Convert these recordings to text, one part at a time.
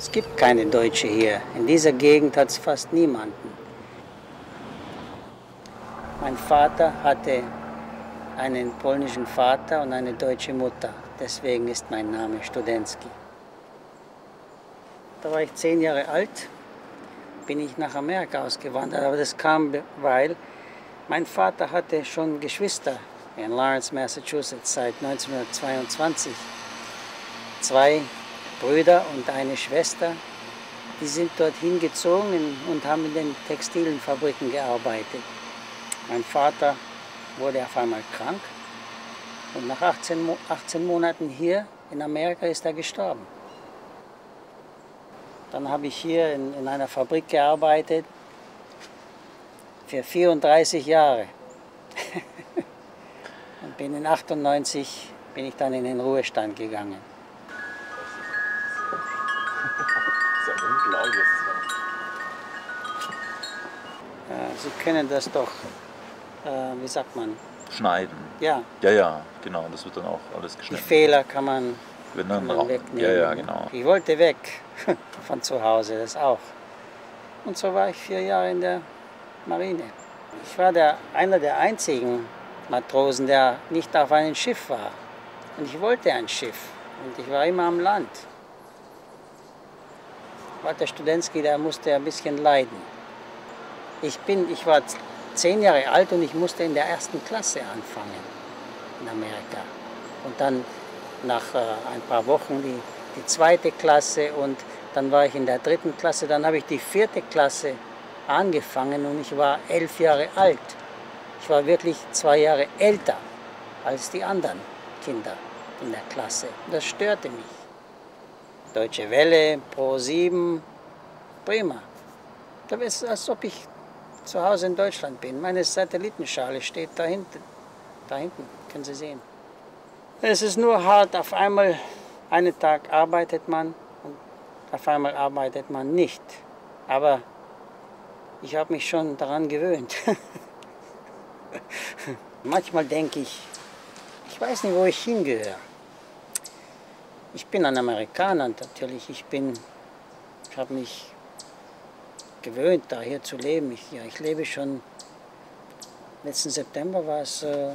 Es gibt keine Deutsche hier. In dieser Gegend hat es fast niemanden. Mein Vater hatte einen polnischen Vater und eine deutsche Mutter. Deswegen ist mein Name Studensky. Da war ich zehn Jahre alt, bin ich nach Amerika ausgewandert. Aber das kam, weil mein Vater hatte schon Geschwister in Lawrence, Massachusetts seit 1922. Zwei Brüder und eine Schwester, die sind dorthin gezogen und haben in den Textilfabriken gearbeitet. Mein Vater wurde auf einmal krank und nach 18, 18 Monaten hier in Amerika ist er gestorben. Dann habe ich hier in, in einer Fabrik gearbeitet für 34 Jahre. und bin in 98 bin ich dann in den Ruhestand gegangen. Das ist ja unglaublich. Ja, Sie können das doch, äh, wie sagt man, Schneiden. ja, Ja, ja, genau. Das wird dann auch alles die geschnitten. Fehler kann man, Wenn kann man wegnehmen. Ja, ja, genau. Ich wollte weg von zu Hause, das auch. Und so war ich vier Jahre in der Marine. Ich war der, einer der einzigen Matrosen, der nicht auf einem Schiff war. Und ich wollte ein Schiff. Und ich war immer am Land. Walter Studensky, der musste ein bisschen leiden. Ich, bin, ich war zehn Jahre alt und ich musste in der ersten Klasse anfangen in Amerika. Und dann nach äh, ein paar Wochen die, die zweite Klasse und dann war ich in der dritten Klasse. Dann habe ich die vierte Klasse angefangen und ich war elf Jahre alt. Ich war wirklich zwei Jahre älter als die anderen Kinder in der Klasse. Das störte mich. Deutsche Welle, Pro 7, prima. Das ist, als ob ich zu Hause in Deutschland bin. Meine Satellitenschale steht da hinten. Da hinten, können Sie sehen. Es ist nur hart, auf einmal, einen Tag arbeitet man und auf einmal arbeitet man nicht. Aber ich habe mich schon daran gewöhnt. Manchmal denke ich, ich weiß nicht, wo ich hingehöre. Ich bin ein Amerikaner natürlich. Ich bin, ich habe mich gewöhnt, da hier zu leben. Ich, ja, ich lebe schon, letzten September war es äh,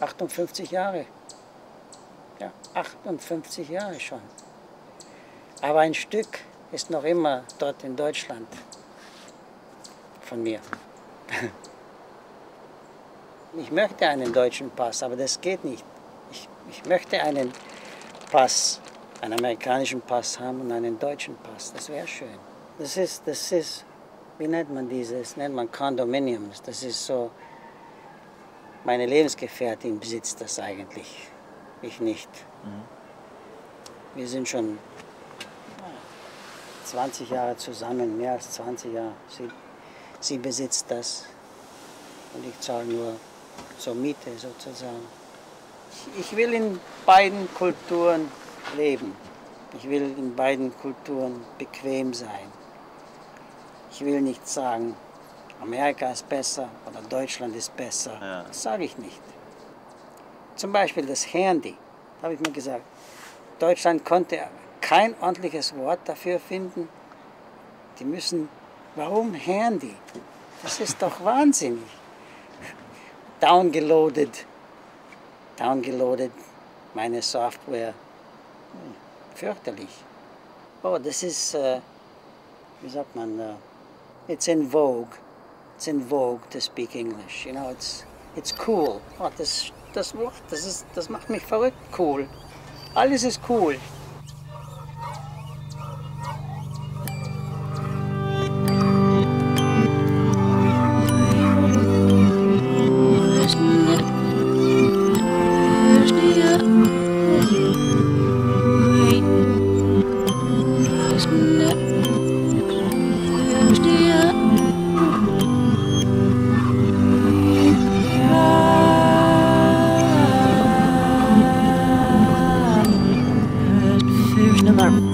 58 Jahre. Ja, 58 Jahre schon. Aber ein Stück ist noch immer dort in Deutschland von mir. Ich möchte einen deutschen Pass, aber das geht nicht. Ich, ich möchte einen Pass, einen amerikanischen Pass haben und einen deutschen Pass. Das wäre schön. Das ist, das ist, wie nennt man dieses? Das nennt man Condominiums. Das ist so, meine Lebensgefährtin besitzt das eigentlich. Ich nicht. Wir sind schon 20 Jahre zusammen, mehr als 20 Jahre. Sie, sie besitzt das und ich zahle nur zur Miete sozusagen. Ich will in beiden Kulturen leben. Ich will in beiden Kulturen bequem sein. Ich will nicht sagen, Amerika ist besser oder Deutschland ist besser. Ja. Das sage ich nicht. Zum Beispiel das Handy. Da habe ich mir gesagt, Deutschland konnte kein ordentliches Wort dafür finden. Die müssen, warum Handy? Das ist doch wahnsinnig. Downgeloadet, downgeloadet, meine Software. Hm, Fürchterlich. Oh, das ist, äh, wie sagt man, äh, it's in vogue. It's in vogue to speak English. You know, it's, it's cool. Oh, das, das das, ist, das macht mich verrückt. Cool. Alles ist cool. alarm.